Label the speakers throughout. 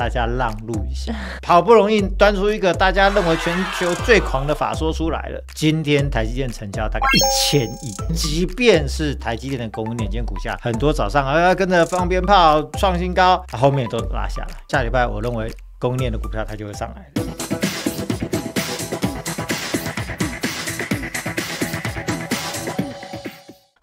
Speaker 1: 大家让路一下。好不容易端出一个大家认为全球最狂的法说出来了，今天台积电成交大概一千亿，即便是台积电的供应链，今天股价很多早上还要跟着放鞭炮创新高，后面都拉下来。下礼拜我认为供应链的股票它就会上来了。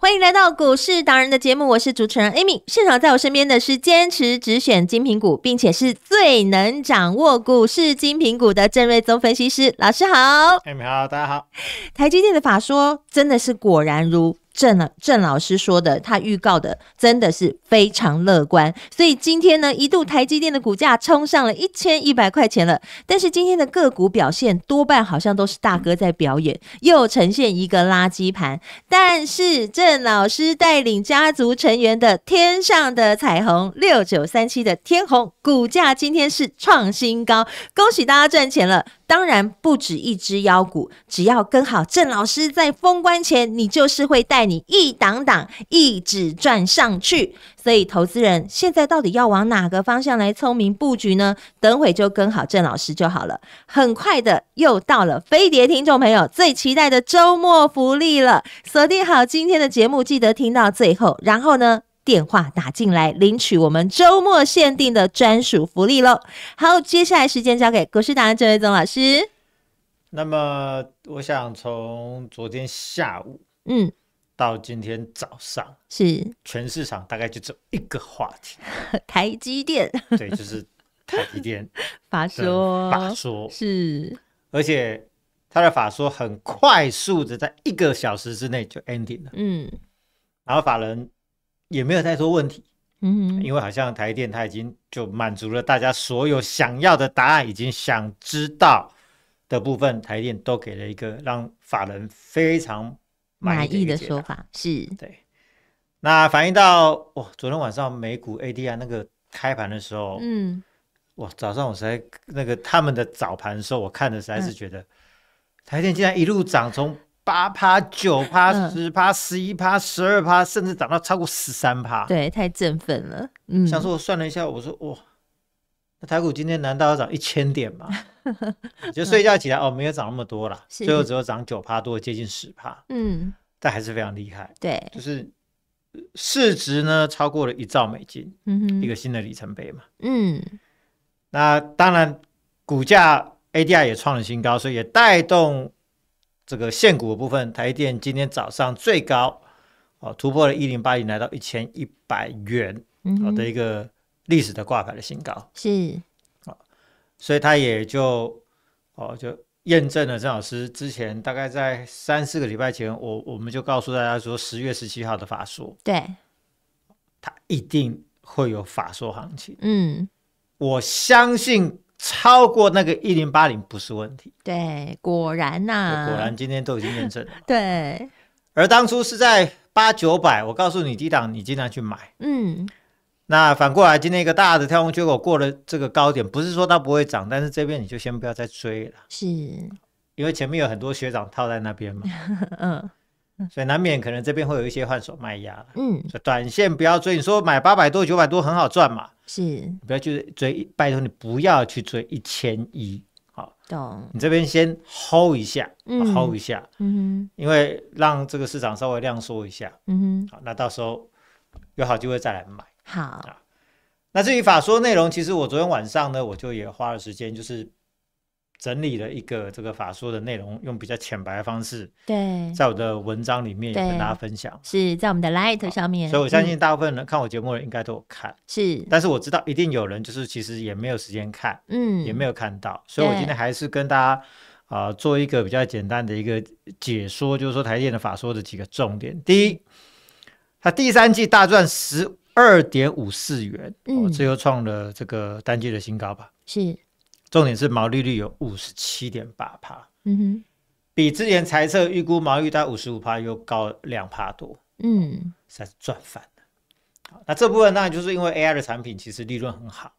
Speaker 2: 欢迎来到股市达人的节目，我是主持人 Amy。现场在我身边的是坚持只选精品股，并且是最能掌握股市精品股的郑瑞宗分析师老师好。
Speaker 1: Amy 好，大家好。
Speaker 2: 台积电的法说真的是果然如。郑了郑老师说的，他预告的真的是非常乐观，所以今天呢，一度台积电的股价冲上了一千一百块钱了。但是今天的个股表现多半好像都是大哥在表演，又呈现一个垃圾盘。但是郑老师带领家族成员的天上的彩虹六九三七的天虹股价今天是创新高，恭喜大家赚钱了。当然不止一只妖股，只要跟好郑老师在封关前，你就是会带你一档档一直赚上去。所以投资人现在到底要往哪个方向来聪明布局呢？等会就跟好郑老师就好了。很快的又到了飞碟听众朋友最期待的周末福利了，锁定好今天的节目，记得听到最后，然后呢？电话打进来领取我们周末限定的专属福利喽！好，接下来时间交给股市达人郑伟宗老师。
Speaker 1: 那么，我想从昨天下午，嗯，到今天早上，
Speaker 2: 是
Speaker 1: 全市场大概就只有一个话题，
Speaker 2: 台积电。
Speaker 1: 对，就是台积电
Speaker 2: 法说，
Speaker 1: 法说
Speaker 2: 是，
Speaker 1: 而且他的法说很快速的，在一个小时之内就 ending 了。嗯，然后法人。也没有太多问题，嗯，因为好像台电它已经就满足了大家所有想要的答案，已经想知道的部分，台电都给了一个让法人非常满意的
Speaker 2: 说法，是
Speaker 1: 对。那反映到哇，昨天晚上美股 ADR 那个开盘的时候，嗯，哇，早上我实在那个他们的早盘的时候，我看的实在是觉得台电竟然一路涨从。八趴、九趴、十趴、十一趴、十二趴，甚至涨到超过十三趴，
Speaker 2: 对，太振奋了。
Speaker 1: 嗯，想说我算了一下，我说哇，那台股今天难道要涨一千点吗？就睡觉起来哦，没有涨那么多了，最后只有涨九趴多，接近十趴。嗯，但还是非常厉害。
Speaker 2: 对，
Speaker 1: 就是市值呢超过了一兆美金，嗯一个新的里程碑嘛。嗯，那当然股价 ADR 也创了新高，所以也带动。这个现股的部分，台电今天早上最高哦突破了一零八零，来到一千一百元，好的一个历史的挂牌的新高，
Speaker 2: 是。
Speaker 1: 啊，所以他也就哦就验证了郑老师之前大概在三四个礼拜前，我我们就告诉大家说十月十七号的法说，
Speaker 2: 对，
Speaker 1: 它一定会有法说行情，嗯，我相信。超过那个一零八零不是问题，
Speaker 2: 对，果然呐，
Speaker 1: 果然今天都已经验证了。
Speaker 2: 对，
Speaker 1: 而当初是在八九百，我告诉你低档，你尽量去买。嗯，那反过来今天一个大的跳空缺口过了这个高点，不是说它不会涨，但是这边你就先不要再追了，
Speaker 2: 是
Speaker 1: 因为前面有很多学长套在那边嘛。嗯。所以难免可能这边会有一些换手卖压嗯，短线不要追。你说买八百多、九百多很好赚嘛？
Speaker 2: 是，
Speaker 1: 不要去追，拜托你不要去追一千一。好，
Speaker 2: 懂。
Speaker 1: 你这边先 hold 一下，hold 一下。嗯哼。因为让这个市场稍微量缩一下。嗯哼。好，那到时候有好机会再来买。
Speaker 2: 好啊。
Speaker 1: 那至于法说内容，其实我昨天晚上呢，我就也花了时间，就是。整理了一个这个法说的内容，用比较浅白的方式，
Speaker 2: 对，
Speaker 1: 在我的文章里面也跟大家分享，
Speaker 2: 是在我们的 Light 上面，
Speaker 1: 所以我相信大部分人看我节目的人应该都有看，
Speaker 2: 是，
Speaker 1: 但是我知道一定有人就是其实也没有时间看，嗯，也没有看到，所以我今天还是跟大家啊做一个比较简单的一个解说，就是说台电的法说的几个重点。第一，它第三季大赚十二点五四元，嗯，这又创了这个单季的新高吧？
Speaker 2: 是。
Speaker 1: 重点是毛利率有五十七点八帕，嗯哼，比之前猜测预估毛利率在五十五帕又高两帕多，嗯，算是赚翻了。好，那这部分当然就是因为 AI 的产品其实利润很好，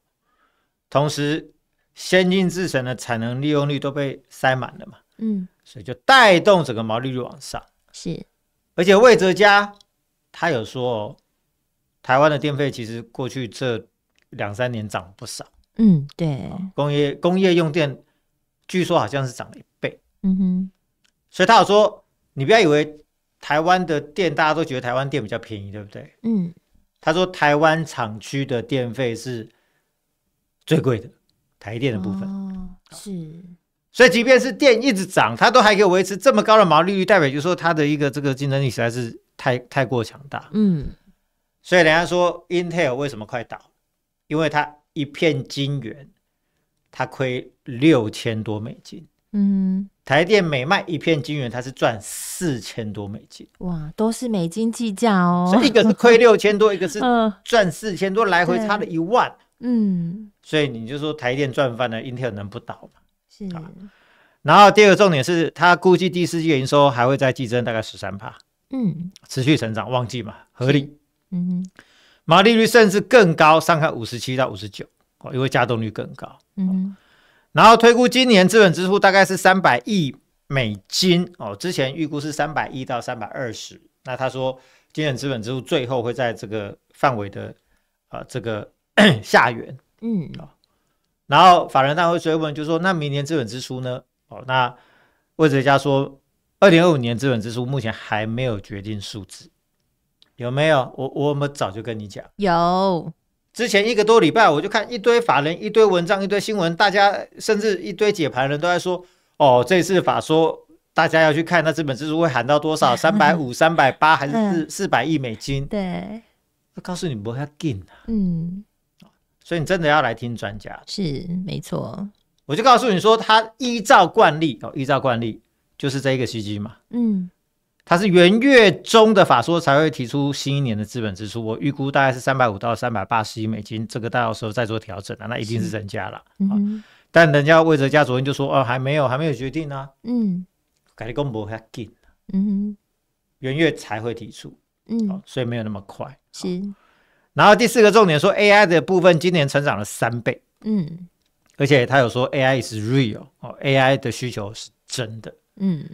Speaker 1: 同时先进制程的产能利用率都被塞满了嘛，嗯，所以就带动整个毛利率往上。
Speaker 2: 是，
Speaker 1: 而且魏哲家他有说，台湾的电费其实过去这两三年涨不少。
Speaker 2: 嗯，对，
Speaker 1: 工业工业用电据说好像是涨了一倍。嗯哼，所以他有说，你不要以为台湾的电大家都觉得台湾电比较便宜，对不对？嗯，他说台湾厂区的电费是最贵的，台电的部分。哦，是。所以即便是电一直涨，它都还可以维持这么高的毛利率，代表就是说它的一个这个竞争力实在是太太过强大。嗯，所以人家说 Intel 为什么快倒？因为它一片晶圆，它亏六千多美金。嗯，台电每卖一片晶圆，它是赚四千多美金。
Speaker 2: 哇，都是美金计价哦。
Speaker 1: 所以一个是亏六千多，一个是 赚四千多，来回差了一万。嗯，所以你就说台电赚翻了，Intel 能不倒吗？是，然后第二个重点是，他估计第四季营收还会再激增大概十三帕，嗯，持续成长，旺季嘛，合理，嗯，毛利率甚至更高，上看五十七到五十九，哦，因为加动率更高，嗯，然后推估今年资本支出大概是三百亿美金，哦，之前预估是三百亿到三百二十，那他说今年资本支出最后会在这个范围的啊这个 下缘，嗯，啊。然后法人大会追问，就说那明年资本支出呢？哦，那魏哲家说，二零二五年资本支出目前还没有决定数字，有没有？我我们早就跟你讲，
Speaker 2: 有。
Speaker 1: 之前一个多礼拜，我就看一堆法人、一堆文章、一堆新闻，大家甚至一堆解盘人都在说，哦，这次法说大家要去看那资本支出会喊到多少？三百五、三百八，还是四四百亿美金？
Speaker 2: 对，
Speaker 1: 我告诉你不要进啊嗯。所以你真的要来听专家，
Speaker 2: 是没错。
Speaker 1: 我就告诉你说，他依照惯例哦，依照惯例就是这一个时机嘛。嗯，他是元月中的法说才会提出新一年的资本支出，我预估大概是三百五到三百八十亿美金，这个到时候再做调整啊，那一定是增加了。嗯，但人家魏哲家昨天就说，哦，还没有，还没有决定呢。嗯，改立公布还紧。嗯，元月才会提出。嗯，所以没有那么快。是。然后第四个重点说，AI 的部分今年成长了三倍，嗯，而且他有说 AI is real 哦，AI 的需求是真的，嗯，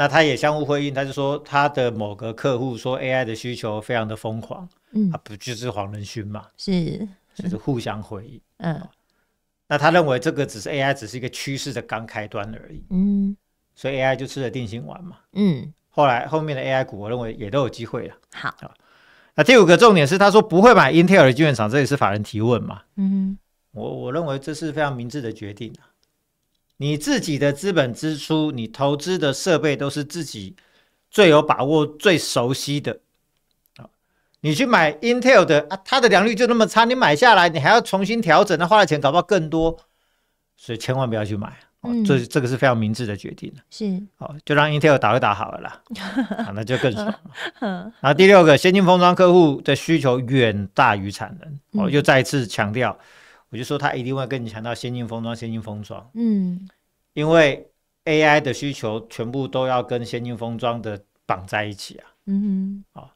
Speaker 1: 那他也相互回应，他就说他的某个客户说 AI 的需求非常的疯狂，嗯，啊不就是黄仁勋嘛，是，就是互相回应，嗯，那他认为这个只是 AI 只是一个趋势的刚开端而已，嗯，所以 AI 就吃了定心丸嘛，嗯，后来后面的 AI 股我认为也都有机会了，
Speaker 2: 好。
Speaker 1: 那第五个重点是，他说不会买 Intel 的晶圆厂，这也是法人提问嘛？嗯，我我认为这是非常明智的决定啊。你自己的资本支出，你投资的设备都是自己最有把握、最熟悉的。你去买 Intel 的啊，它的良率就那么差，你买下来你还要重新调整，那花的钱搞不好更多，所以千万不要去买。这这个是非常明智的决定。
Speaker 2: 是，
Speaker 1: 好，就让 Intel 打一打好了啦，啊，那就更爽。然后第六个，先进封装客户的需求远大于产能，哦，又再一次强调，我就说他一定会跟你强调先进封装，先进封装，嗯，因为 AI 的需求全部都要跟先进封装的绑在一起啊，嗯哼，啊，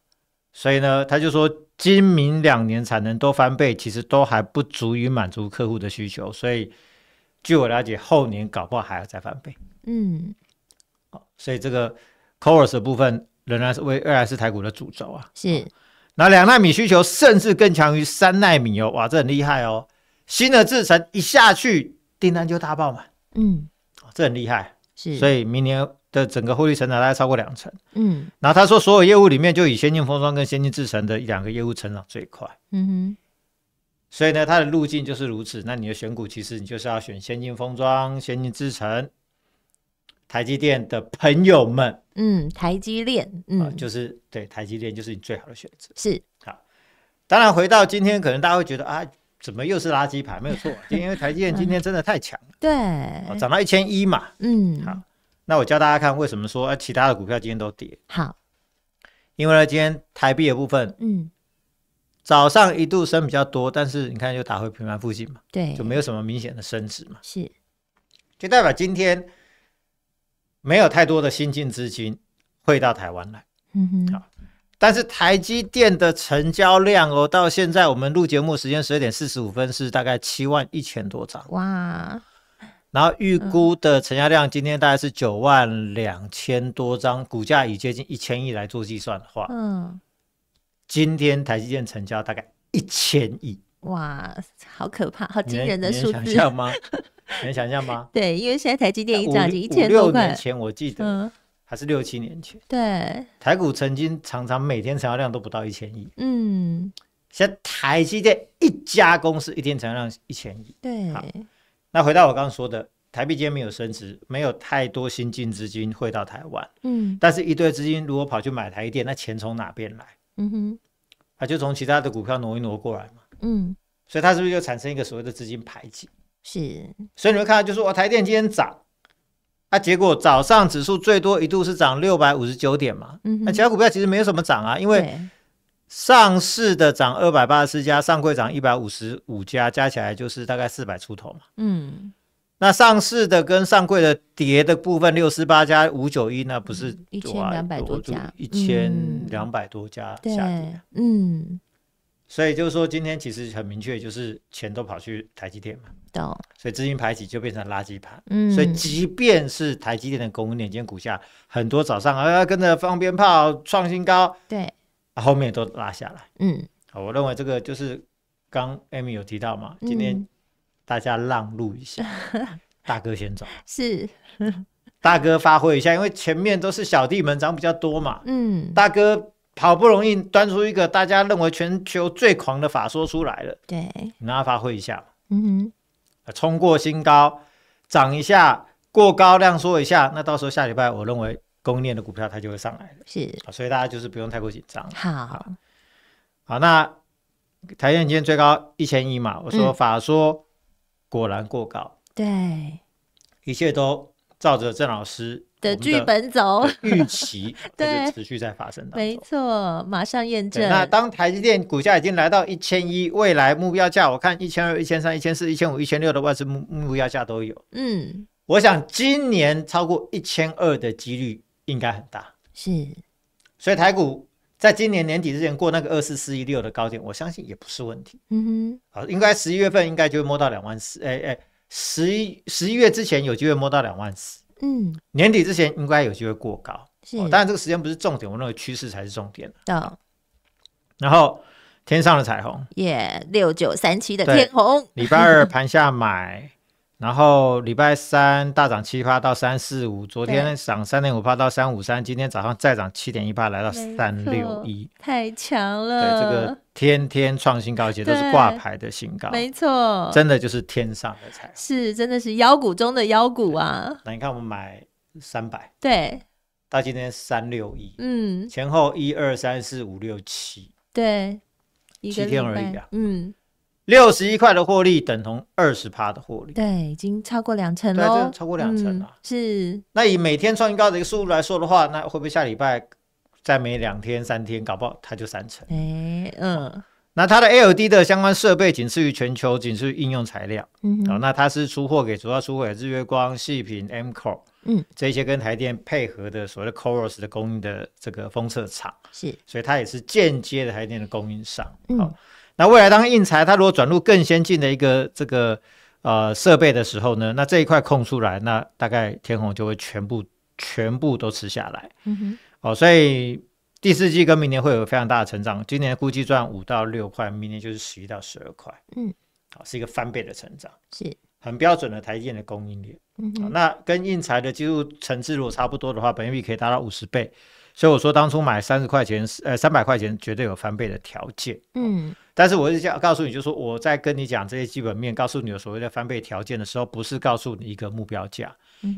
Speaker 1: 所以呢，他就说今明两年产能都翻倍，其实都还不足以满足客户的需求，所以。据我了解，后年搞不好还要再翻倍。嗯，好，所以这个 c o r u s 的部分仍然是为未来是台股的主轴啊。
Speaker 2: 是，
Speaker 1: 那两纳米需求甚至更强于三纳米哦，哇，这很厉害哦。新的制程一下去，订单就大爆满。嗯，这很厉害。是，所以明年的整个获利成长大概超过两成。嗯，然后他说，所有业务里面就以先进封装跟先进制程的两个业务成长最快。嗯哼。所以呢，它的路径就是如此。那你的选股，其实你就是要选先进封装、先进制程、台积电的朋友们。
Speaker 2: 嗯，台积电，
Speaker 1: 嗯，就是对台积电就是你最好的选择。
Speaker 2: 是
Speaker 1: 好，当然回到今天，可能大家会觉得啊，怎么又是垃圾盘？没有错，因为台积电今天真的太强了。
Speaker 2: 对，
Speaker 1: 涨到一千一嘛。嗯，好，那我教大家看为什么说其他的股票今天都跌。
Speaker 2: 好，
Speaker 1: 因为呢，今天台币的部分，嗯。早上一度升比较多，但是你看又打回平盘附近嘛，
Speaker 2: 对，
Speaker 1: 就没有什么明显的升值嘛，
Speaker 2: 是，
Speaker 1: 就代表今天没有太多的新进资金汇到台湾来，嗯哼，好，但是台积电的成交量哦，到现在我们录节目时间十二点四十五分是大概七万一千多张，哇，然后预估的成交量今天大概是九万两千多张，股价以接近一千亿来做计算的话，嗯。今天台积电成交大概一千亿，
Speaker 2: 哇，好可怕，好惊人的数字，
Speaker 1: 想象吗？能想象吗？
Speaker 2: 对，因为现在台积电一涨已经一千多块。
Speaker 1: 年前我记得，还是六七年前。
Speaker 2: 对，
Speaker 1: 台股曾经常常每天成交量都不到一千亿。嗯，现在台积电一家公司一天成交量一千亿。
Speaker 2: 对，
Speaker 1: 那回到我刚刚说的，台币今天没有升值，没有太多新进资金汇到台湾。嗯，但是一堆资金如果跑去买台积电，那钱从哪边来？嗯哼，啊，就从其他的股票挪一挪过来嘛。嗯，所以它是不是就产生一个所谓的资金排挤？
Speaker 2: 是，
Speaker 1: 所以你会看到，就是我台电今天涨，啊，结果早上指数最多一度是涨六百五十九点嘛，嗯，那其他股票其实没有什么涨啊，因为上市的涨二百八十四家，上柜涨一百五十五家，加起来就是大概四百出头嘛，嗯，那上市的跟上柜的跌的部分六四八加五九一，那不是
Speaker 2: 一千两百多家，
Speaker 1: 一千两百多家下跌，嗯。所以就是说，今天其实很明确，就是钱都跑去台积电嘛，
Speaker 2: 懂。
Speaker 1: 所以资金排挤就变成垃圾盘。嗯。所以即便是台积电的供应链，今天股价很多早上啊跟着放鞭炮创新高，
Speaker 2: 对，
Speaker 1: 后面都拉下来。嗯。我认为这个就是刚 Amy 有提到嘛，今天大家让路一下，大哥先走。
Speaker 2: 是。
Speaker 1: 大哥发挥一下，因为前面都是小弟们涨比较多嘛。嗯。大哥。好不容易端出一个大家认为全球最狂的法说出来了，
Speaker 2: 对，
Speaker 1: 你让他发挥一下，嗯哼，冲过新高，涨一下，过高量缩一下，那到时候下礼拜我认为供应链的股票它就会上来了，
Speaker 2: 是，
Speaker 1: 所以大家就是不用太过紧张。
Speaker 2: 好，
Speaker 1: 好，那台电今天最高一千一嘛，我说法说果然过高，
Speaker 2: 对，
Speaker 1: 一切都照着郑老师。
Speaker 2: 的剧本走，
Speaker 1: 预期 对持续在发生的，
Speaker 2: 没错，马上验证。
Speaker 1: 那当台积电股价已经来到一千一，未来目标价我看一千二、一千三、一千四、一千五、一千六的外资目目标价都有。嗯，我想今年超过一千二的几率应该很大。
Speaker 2: 是，
Speaker 1: 所以台股在今年年底之前过那个二四四一六的高点，我相信也不是问题。嗯哼，好，应该十一月份应该就会摸到两万四。哎哎，十一十一月之前有机会摸到两万四。嗯，年底之前应该有机会过高，是，当然这个时间不是重点，我认为趋势才是重点。
Speaker 2: 的。
Speaker 1: 然后天上的彩虹，
Speaker 2: 耶，六九三七的天虹，
Speaker 1: 礼拜二盘下买。然后礼拜三大涨七趴到三四五，昨天涨三点五趴到三五三，今天早上再涨七点一趴来到三六一，
Speaker 2: 太强了。
Speaker 1: 对，这个天天创新高，且都是挂牌的新高，
Speaker 2: 没错，
Speaker 1: 真的就是天上的彩，
Speaker 2: 是真的是妖股中的妖股啊。
Speaker 1: 那你看我们买三百，
Speaker 2: 对，
Speaker 1: 到今天三六一，嗯，前后一二三四五六七，
Speaker 2: 对，
Speaker 1: 七天而已啊，嗯。六十一块的获利等同二十趴的获利，
Speaker 2: 对，已经超过两成了，
Speaker 1: 超过两成了。
Speaker 2: 是，
Speaker 1: 那以每天创新高的一个速度来说的话，那会不会下礼拜再没两天三天，搞不好它就三成？哎，嗯，那它的 L D 的相关设备仅次于全球，仅次于应用材料。嗯，好，那它是出货给主要出货给日月光、细品、M Core，嗯，这些跟台电配合的所谓的 Coros 的供应的这个封测厂，
Speaker 2: 是，
Speaker 1: 所以它也是间接的台电的供应商。好。那未来当硬材它如果转入更先进的一个这个呃设备的时候呢，那这一块空出来，那大概天虹就会全部全部都吃下来。嗯哼，哦，所以第四季跟明年会有非常大的成长，今年估计赚五到六块，明年就是十一到十二块。嗯，好，是一个翻倍的成长，
Speaker 2: 是
Speaker 1: 很标准的台电的供应链。嗯哼，那跟印材的技术层次如果差不多的话，本益比可以达到五十倍。所以我说当初买三十块钱，呃，三百块钱绝对有翻倍的条件。嗯。但是我是想告诉你，就是说我在跟你讲这些基本面，告诉你有所谓的翻倍条件的时候，不是告诉你一个目标价，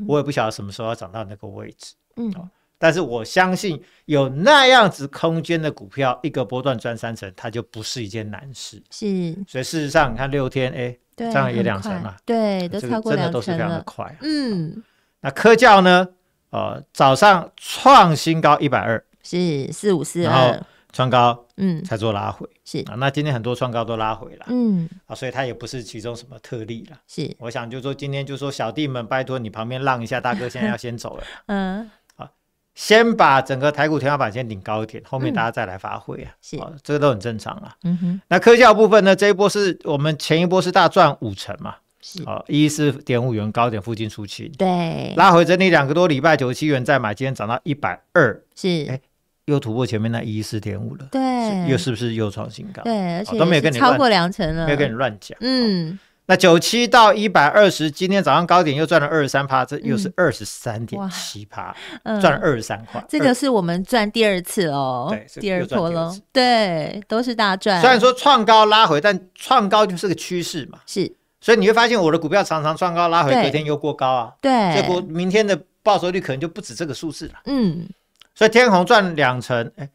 Speaker 1: 我也不晓得什么时候要涨到那个位置，嗯，但是我相信有那样子空间的股票，一个波段赚三成，它就不是一件难事，
Speaker 2: 是。
Speaker 1: 所以事实上，你看六天，哎，这样也两成嘛，
Speaker 2: 对，都超过
Speaker 1: 真的都是非常的快，嗯。那科教呢？呃，早上创新高一百二，
Speaker 2: 是四五四二。
Speaker 1: 创高，嗯，才做拉回，
Speaker 2: 是。
Speaker 1: 啊，那今天很多创高都拉回了，嗯，啊，所以它也不是其中什么特例了，
Speaker 2: 是，
Speaker 1: 我想就说今天就说小弟们，拜托你旁边让一下，大哥现在要先走了，嗯，好，先把整个台股天花板先顶高一点，后面大家再来发挥啊，
Speaker 2: 是，
Speaker 1: 这个都很正常啊，嗯哼，那科教部分呢，这一波是我们前一波是大赚五成嘛，
Speaker 2: 是，
Speaker 1: 哦，一四点五元高点附近出清，
Speaker 2: 对，
Speaker 1: 拉回整理两个多礼拜九十七元再买，今天涨到一百二，
Speaker 2: 是，哎。
Speaker 1: 又突破前面那一四点五了，
Speaker 2: 对，
Speaker 1: 又是不是又创新高？
Speaker 2: 对，而且都没有跟你超过两成了，
Speaker 1: 没有跟你乱讲。嗯，那九七到一百二十，今天早上高点又赚了二十三趴，这又是二十三点七趴，赚了二十三块。
Speaker 2: 这个是我们赚第二次哦，
Speaker 1: 对，
Speaker 2: 第二波喽，对，都是大赚。
Speaker 1: 虽然说创高拉回，但创高就是个趋势嘛，
Speaker 2: 是。
Speaker 1: 所以你会发现我的股票常常创高拉回，隔天又过高啊，
Speaker 2: 对，
Speaker 1: 结果明天的报酬率可能就不止这个数字了。嗯。所以天虹赚两成，哎，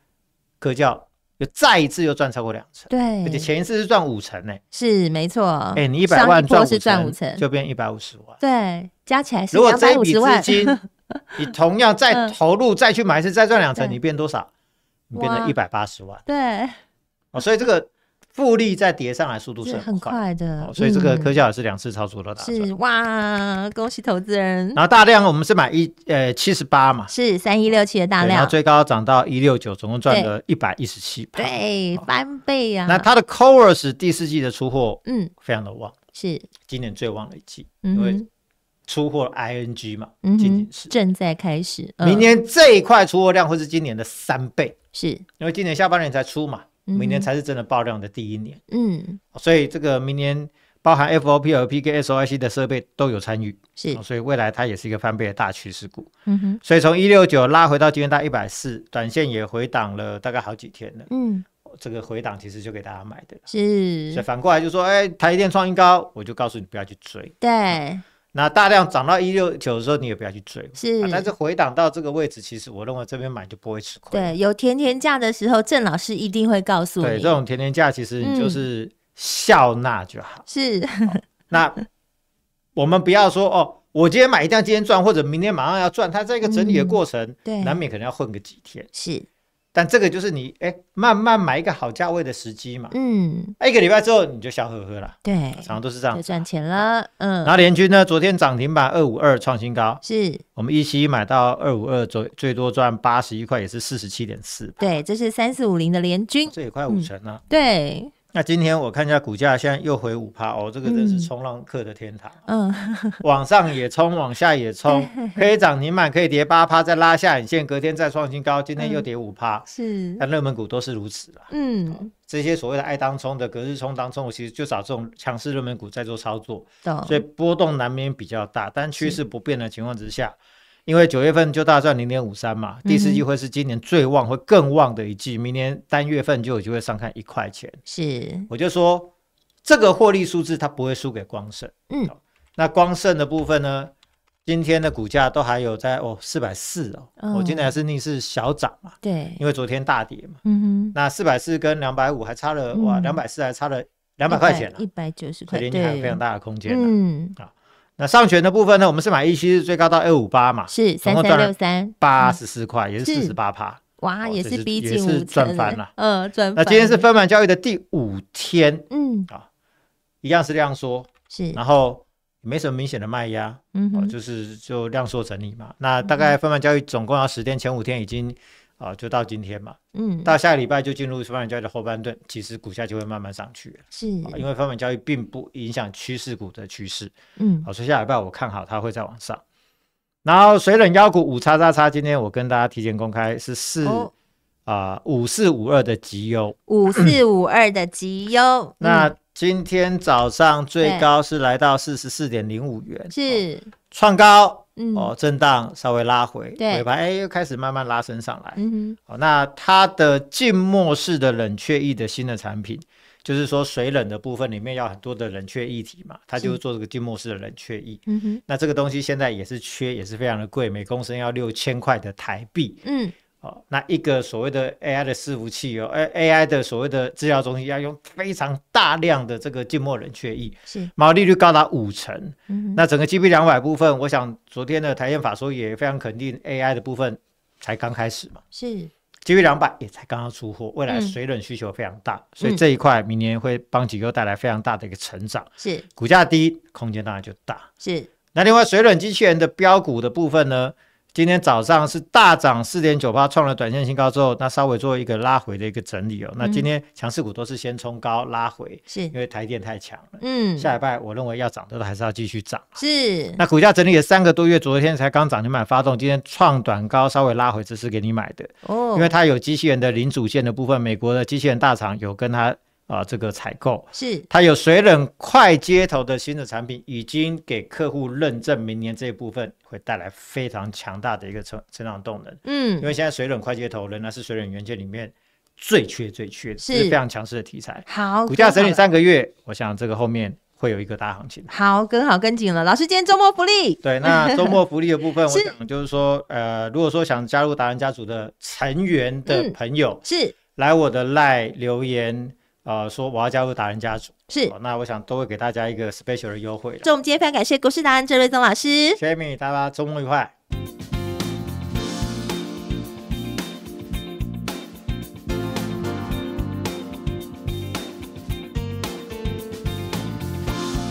Speaker 1: 可叫又再一次又赚超过两成，
Speaker 2: 对，
Speaker 1: 而且前一次是赚五成呢，
Speaker 2: 是没错，
Speaker 1: 哎，你一百万赚五成，就变一百五十万，
Speaker 2: 对，加起来是
Speaker 1: 如果这一笔资金，你同样再投入再去买一次再赚两成，你变多少？你变成一百八十万，
Speaker 2: 对，
Speaker 1: 哦，所以这个。复利再叠上来，速度是
Speaker 2: 很快。的，
Speaker 1: 所以这个科教也是两次操作都打
Speaker 2: 是哇，恭喜投资人。
Speaker 1: 然后大量我们是买一呃七十八嘛，
Speaker 2: 是三一六七的大量，
Speaker 1: 然后最高涨到一六九，总共赚了一百一十七，
Speaker 2: 对，翻倍呀。
Speaker 1: 那它的 Course 第四季的出货，嗯，非常的旺，
Speaker 2: 是。
Speaker 1: 今年最旺的一季，因为出货 ING 嘛，仅仅是。
Speaker 2: 正在开始，
Speaker 1: 明年这一块出货量会是今年的三倍，
Speaker 2: 是。
Speaker 1: 因为今年下半年才出嘛。明年才是真的爆量的第一年，嗯，所以这个明年包含 FOP、和 PK SOIC 的设备都有参与，
Speaker 2: 是，
Speaker 1: 所以未来它也是一个翻倍的大趋势股，嗯哼，所以从一六九拉回到今天大一百四，短线也回档了大概好几天了，嗯，这个回档其实就给大家买的，
Speaker 2: 是，
Speaker 1: 所以反过来就说，哎，台电创新高，我就告诉你不要去追，
Speaker 2: 对。
Speaker 1: 那大量涨到一六九的时候，你也不要去追。
Speaker 2: 是，
Speaker 1: 但是回档到这个位置，其实我认为这边买就不会吃亏。
Speaker 2: 对，有甜甜价的时候，郑老师一定会告诉你。
Speaker 1: 对，这种甜甜价，其实你就是笑纳就好。
Speaker 2: 是。
Speaker 1: 那我们不要说哦，我今天买一定要今天赚，或者明天马上要赚，它在一个整理的过程，
Speaker 2: 对，
Speaker 1: 难免可能要混个几天。
Speaker 2: 是。
Speaker 1: 但这个就是你哎，慢慢买一个好价位的时机嘛。嗯，一个礼拜之后你就笑呵呵了。
Speaker 2: 对，
Speaker 1: 常常都是这样，
Speaker 2: 就赚钱了。嗯，
Speaker 1: 然后联军呢，昨天涨停板二五二创新高，
Speaker 2: 是
Speaker 1: 我们一期买到二五二，最最多赚八十一块，也是四十七点四。
Speaker 2: 对，这是三四五零的联军，
Speaker 1: 这也快五成了。
Speaker 2: 对。
Speaker 1: 那今天我看一下股价，现在又回五趴哦，这个真是冲浪客的天堂。嗯，往上也冲，往下也冲，可以涨停板，可以跌八趴，再拉下影线，隔天再创新高，今天又跌五趴。
Speaker 2: 是，
Speaker 1: 但热门股都是如此啦。嗯，这些所谓的爱当冲的、隔日冲当冲，我其实就找这种强势热门股在做操作。所以波动难免比较大，但趋势不变的情况之下。因为九月份就大赚零点五三嘛，第四季会是今年最旺，会更旺的一季。明年单月份就有机会上看一块钱。
Speaker 2: 是，
Speaker 1: 我就说这个获利数字它不会输给光盛。嗯，那光盛的部分呢，今天的股价都还有在哦四百四哦，我今天还是逆势小涨嘛。
Speaker 2: 对，
Speaker 1: 因为昨天大跌嘛。嗯哼，那四百四跟两百五还差了哇，两百四还差了两百块钱
Speaker 2: 一百九十块，
Speaker 1: 对，还有非常大的空间。嗯，啊。那上权的部分呢？我们是买一期是最高到二五八嘛，
Speaker 2: 是三三六三。
Speaker 1: 八十四块，也是四十八趴，
Speaker 2: 哇，也是逼近
Speaker 1: 也是赚翻了，
Speaker 2: 嗯，赚。
Speaker 1: 那今天是分盘交易的第五天，嗯。啊，一样是量缩，
Speaker 2: 是，
Speaker 1: 然后没什么明显的卖压，嗯，就是就量缩整理嘛。那大概分盘交易总共要十天，前五天已经。啊，就到今天嘛，嗯，到下个礼拜就进入分板交易的后半段，其实股价就会慢慢上去
Speaker 2: 是，
Speaker 1: 因为分板交易并不影响趋势股的趋势，嗯，好，所以下礼拜我看好它会再往上。然后水冷腰股五叉叉叉，今天我跟大家提前公开是四啊五四五二的绩优，
Speaker 2: 五四五二的绩优，
Speaker 1: 那今天早上最高是来到四十四点零五元，
Speaker 2: 是
Speaker 1: 创高。哦，震荡稍微拉回，尾盘哎又开始慢慢拉升上来。嗯哼，好，那它的静默式的冷却液的新的产品，就是说水冷的部分里面要很多的冷却液体嘛，它就是做这个静默式的冷却液。嗯哼，那这个东西现在也是缺，也是非常的贵，每公升要六千块的台币。嗯。哦，那一个所谓的 AI 的伺服器哦，A AI 的所谓的治疗中心要用非常大量的这个静默冷却液，
Speaker 2: 是
Speaker 1: 毛利率高达五成。那整个 GB 两百部分，我想昨天的台电法说也非常肯定，AI 的部分才刚开始嘛，
Speaker 2: 是
Speaker 1: GB 两百也才刚刚出货，未来水冷需求非常大，所以这一块明年会帮几个带来非常大的一个成长。
Speaker 2: 是
Speaker 1: 股价低，空间当然就大。
Speaker 2: 是
Speaker 1: 那另外水冷机器人的标股的部分呢？今天早上是大涨四点九八，创了短线新高之后，那稍微做一个拉回的一个整理哦。那今天强势股都是先冲高拉回，
Speaker 2: 是
Speaker 1: 因为台电太强了。嗯，下礼拜我认为要涨的都还是要继续涨。
Speaker 2: 是，
Speaker 1: 那股价整理了三个多月，昨天才刚涨停板发动，今天创短高稍微拉回，这是给你买的哦。因为它有机器人的零组件的部分，美国的机器人大厂有跟它。啊，这个采购
Speaker 2: 是
Speaker 1: 它有水冷快接头的新的产品，已经给客户认证，明年这一部分会带来非常强大的一个成成长动能。嗯，因为现在水冷快接头仍然是水冷元件里面最缺最缺的，是非常强势的题材。
Speaker 2: 好，
Speaker 1: 股价整理三个月，我想这个后面会有一个大行情。
Speaker 2: 好，跟好跟紧了。老师，今天周末福利。
Speaker 1: 对，那周末福利的部分，我想就是说，呃，如果说想加入达人家族的成员的朋友，
Speaker 2: 是
Speaker 1: 来我的赖留言。呃，说我要加入达人家族，
Speaker 2: 是，
Speaker 1: 那我想都会给大家一个 special 的优惠。
Speaker 2: 那我们今天非常感谢股市达人郑瑞宗老师，
Speaker 1: 谢谢米，大家周末愉快。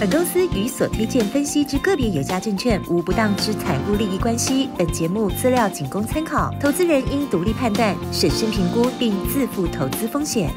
Speaker 3: 本公司与所推荐分析之个别有价证券无不当之财务利益关系。本节目资料仅供参考，投资人应独立判断、审慎评估并自负投资风险。